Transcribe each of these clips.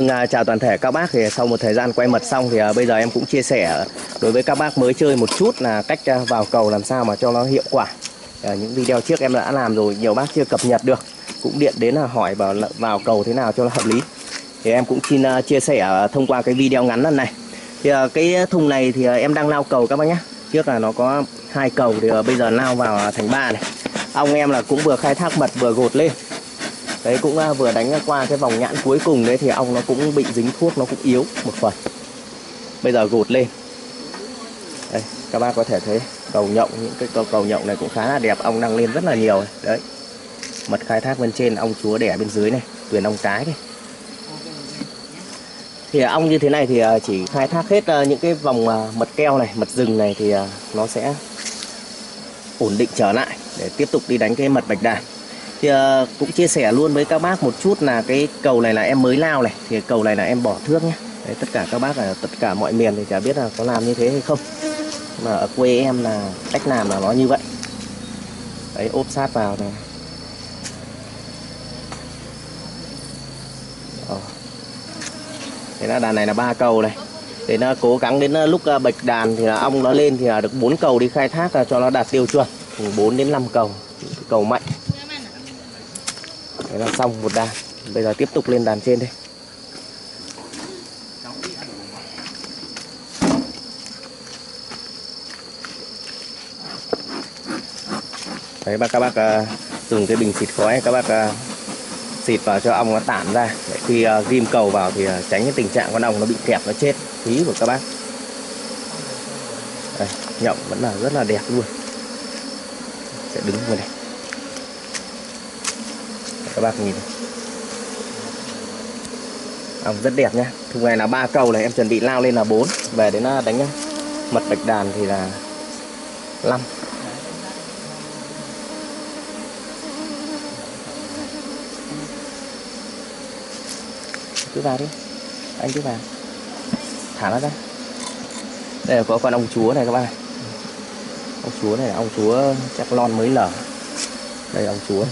Vâng, à, chào toàn thể các bác. Thì sau một thời gian quay mật xong thì à, bây giờ em cũng chia sẻ đối với các bác mới chơi một chút là cách à, vào cầu làm sao mà cho nó hiệu quả. À, những video trước em đã làm rồi nhiều bác chưa cập nhật được. Cũng điện đến là hỏi vào vào cầu thế nào cho nó hợp lý. Thì em cũng xin à, chia sẻ à, thông qua cái video ngắn lần này. Thì à, cái thùng này thì em đang lao cầu các bác nhé trước là nó có hai cầu thì bây giờ lao vào thành ba này. Ông em là cũng vừa khai thác mật vừa gột lên đấy cũng uh, vừa đánh qua cái vòng nhãn cuối cùng đấy thì ong nó cũng bị dính thuốc nó cũng yếu một phần. Bây giờ gột lên. Đây các bác có thể thấy cầu nhộng những cái cầu cầu nhộng này cũng khá là đẹp ong đang lên rất là nhiều đấy. Mật khai thác bên trên ong chúa đẻ bên dưới này tuyển ong cái này thì à, ong như thế này thì à, chỉ khai thác hết những cái vòng mật keo này mật rừng này thì nó sẽ ổn định trở lại để tiếp tục đi đánh cái mật bạch đàn thì ờ, cũng chia sẻ luôn với các bác một chút là cái cầu này là em mới lao này thì cầu này là em bỏ thước nhé Đấy, tất cả các bác ở tất cả mọi miền thì chả biết là có làm như thế hay không. Mà ở quê em là cách làm là nó như vậy. Đấy ốp sát vào này. Ờ. Thế là đàn này là ba cầu này. Để nó cố gắng đến ờ, lúc bạch đàn thì là ong nó lên thì là được bốn cầu đi khai thác là cho nó đạt tiêu chuẩn. Từ 4 đến 5 cầu. Cầu mạnh. Đấy là xong một đàn. Bây giờ tiếp tục lên đàn trên đây. Đấy bác các bác uh, dùng cái bình xịt khói các bác uh, xịt vào cho ong nó tản ra. Để khi uh, ghim cầu vào thì uh, tránh cái tình trạng con ong nó bị kẹp nó chết. Phí của các bác. Đây, nhộng vẫn là rất là đẹp luôn. Sẽ đứng vào đây các bác nhìn. Ong rất đẹp nhá. Thùng này là ba cầu này, em chuẩn bị lao lên là 4 về đến à, đánh đánh mật bạch đàn thì là 5 cứ vào đi. Anh cứ vào. Thả nó ra. Đây là có con ong chúa này các bạn ong chúa này là ong chúa chắc lon mới lở. Đây ong chúa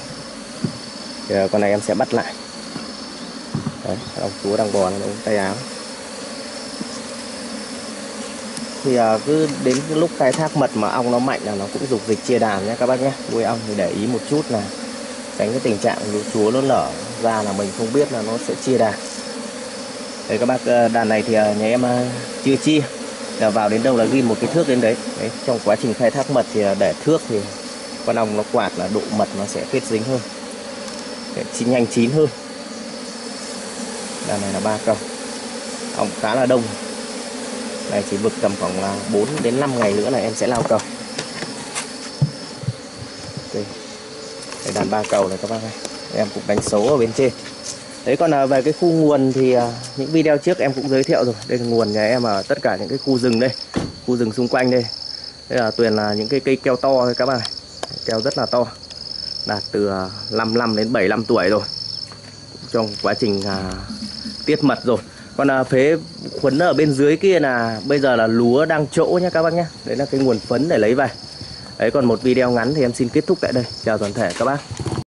thì ờ, con này em sẽ bắt lại. Đấy ong chúa đang bò nó tay áo. Thì uh, cứ đến cái lúc khai thác mật mà ong nó mạnh là nó cũng dục dịch chia đàn nhé các bác nhé. Nuôi ong thì để ý một chút là tránh cái tình trạng lũ chúa nó lở ra là mình không biết là nó sẽ chia đàn. Đấy các bác ờ, đàn này thì nhà em chưa chia là vào đến đâu là ghi một cái thước đến đấy. đấy trong quá trình khai thác mật thì để thước thì con ong nó quạt là độ mật nó sẽ kết dính hơn để chín nhanh chín hơn đàn này là ba cầu ong khá là đông này chỉ vực tầm khoảng là 4 đến 5 ngày nữa là em sẽ lao cầu đây, đây đàn ba cầu này các bác ơi em cũng đánh số ở bên trên Đấy còn à, về cái khu nguồn thì à, những video trước em cũng giới thiệu rồi. Đây là nguồn nhà em ở tất cả những cái khu rừng đây, khu rừng xung quanh đây. Đây là tuyền là những cái cây keo to thôi các bạn này. Keo rất là to. Đạt từ à, 55 đến 75 tuổi rồi. Trong quá trình à, tiết mật rồi. Còn à, phế khuấn ở bên dưới kia là bây giờ là lúa đang chỗ nhé các bác nhé. Đấy là cái nguồn phấn để lấy về. Đấy còn một video ngắn thì em xin kết thúc tại đây. Chào toàn thể các bác.